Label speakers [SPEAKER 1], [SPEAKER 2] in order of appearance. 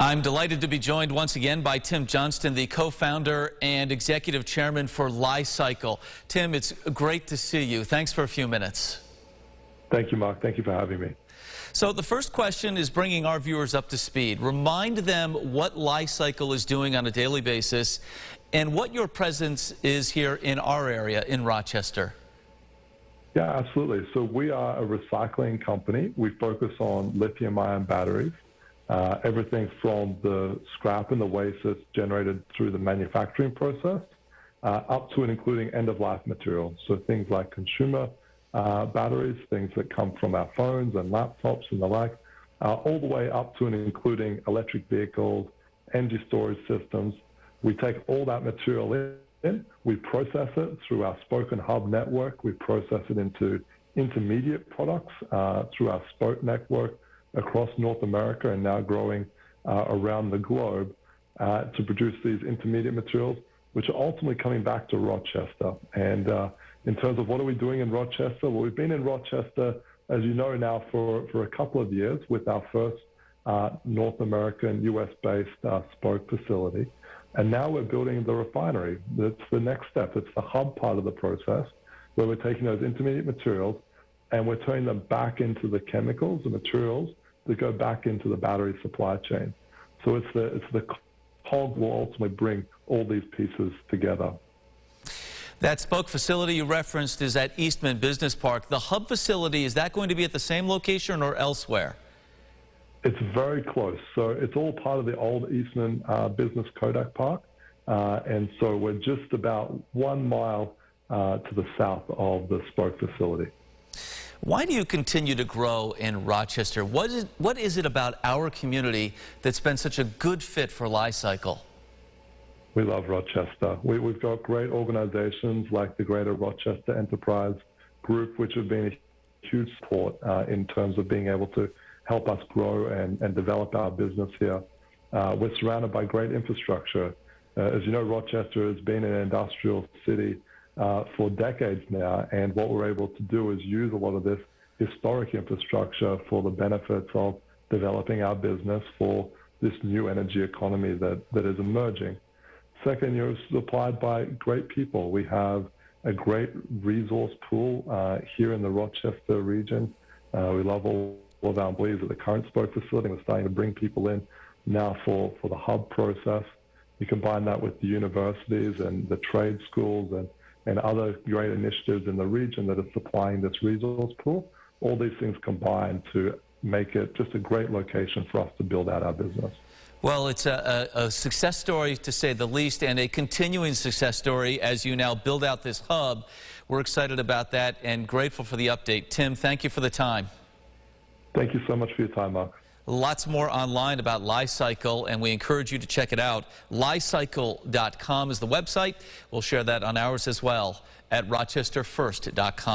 [SPEAKER 1] I'm delighted to be joined once again by Tim Johnston, the co-founder and executive chairman for Li-Cycle. Tim, it's great to see you. Thanks for a few minutes.
[SPEAKER 2] Thank you, Mark. Thank you for having me.
[SPEAKER 1] So the first question is bringing our viewers up to speed. Remind them what Li-Cycle is doing on a daily basis and what your presence is here in our area in Rochester.
[SPEAKER 2] Yeah, absolutely. So we are a recycling company. We focus on lithium-ion batteries. Uh, everything from the scrap and the waste that's generated through the manufacturing process uh, up to and including end-of-life materials. So things like consumer uh, batteries, things that come from our phones and laptops and the like, uh, all the way up to and including electric vehicles, energy storage systems. We take all that material in, we process it through our Spoke and Hub network, we process it into intermediate products uh, through our Spoke network across North America and now growing uh, around the globe uh, to produce these intermediate materials, which are ultimately coming back to Rochester. And uh, in terms of what are we doing in Rochester? Well, we've been in Rochester, as you know now, for, for a couple of years with our first North American US-based spoke facility. And now we're building the refinery. That's the next step. It's the hub part of the process where we're taking those intermediate materials and we're turning them back into the chemicals, the materials that go back into the battery supply chain. So it's the, it's the cog will ultimately bring all these pieces together.
[SPEAKER 1] That spoke facility you referenced is at Eastman Business Park. The hub facility, is that going to be at the same location or elsewhere?
[SPEAKER 2] It's very close. So it's all part of the old Eastman uh, Business Kodak Park. Uh, and so we're just about one mile uh, to the south of the spoke facility.
[SPEAKER 1] Why do you continue to grow in Rochester? What is, what is it about our community that's been such a good fit for Li-Cycle?
[SPEAKER 2] We love Rochester. We, have got great organizations like the Greater Rochester Enterprise Group, which have been a huge support uh, in terms of being able to help us grow and, and develop our business here. Uh, we're surrounded by great infrastructure. Uh, as you know, Rochester has been an industrial city uh, for decades now. And what we're able to do is use a lot of this historic infrastructure for the benefits of developing our business for this new energy economy that, that is emerging. Second, you're supplied by great people. We have a great resource pool uh, here in the Rochester region. Uh, we love all of our employees at the current spoke facility. We're starting to bring people in now for, for the hub process. You combine that with the universities and the trade schools and and other great initiatives in the region that are supplying this resource pool. All these things combine to make it just a great location for us to build out our business.
[SPEAKER 1] Well, it's a, a, a, success story to say the least, and a continuing success story as you now build out this hub. We're excited about that and grateful for the update. Tim, thank you for the time.
[SPEAKER 2] Thank you so much for your time, Mark.
[SPEAKER 1] Lots more online about Li-Cycle, and we encourage you to check it out. Li-Cycle.com is the website. We'll share that on ours as well at rochesterfirst.com.